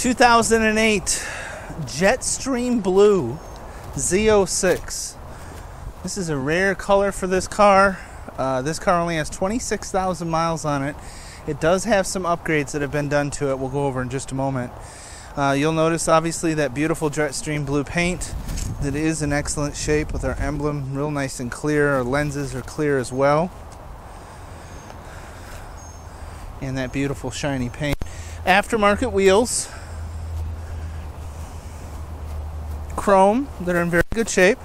2008 Jetstream Blue Z06. This is a rare color for this car. Uh, this car only has 26,000 miles on it. It does have some upgrades that have been done to it. We'll go over in just a moment. Uh, you'll notice obviously that beautiful Jetstream blue paint that is in excellent shape with our emblem real nice and clear. Our lenses are clear as well. And that beautiful shiny paint. Aftermarket wheels. Chrome that are in very good shape.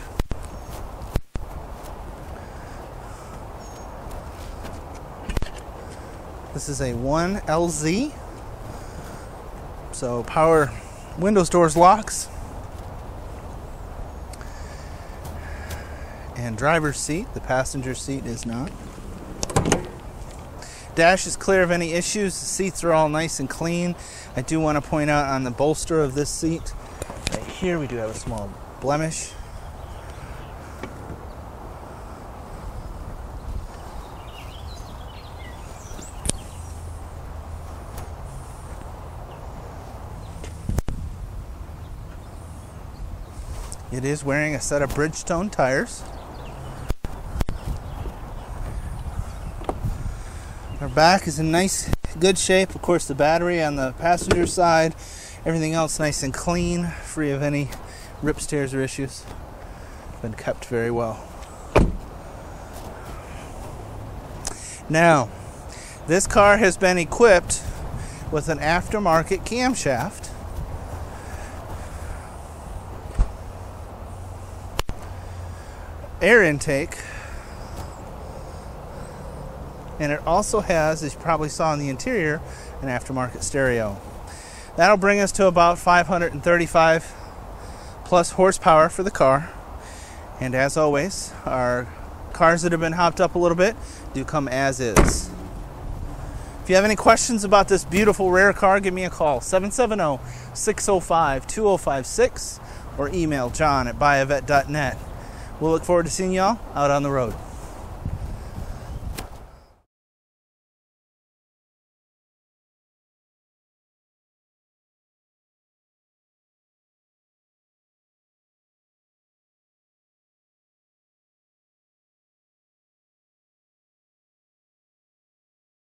This is a 1LZ. So power windows, doors, locks. And driver's seat. The passenger seat is not. Dash is clear of any issues. The seats are all nice and clean. I do want to point out on the bolster of this seat, here we do have a small blemish. It is wearing a set of Bridgestone tires. Our back is in nice, good shape. Of course, the battery on the passenger side, everything else nice and clean, free of any rip tears, or issues. Been kept very well. Now, this car has been equipped with an aftermarket camshaft air intake. And it also has, as you probably saw in the interior, an aftermarket stereo. That'll bring us to about 535 plus horsepower for the car. And as always, our cars that have been hopped up a little bit do come as is. If you have any questions about this beautiful rare car, give me a call 770 605 2056 or email john at buyavette.net. We'll look forward to seeing y'all out on the road.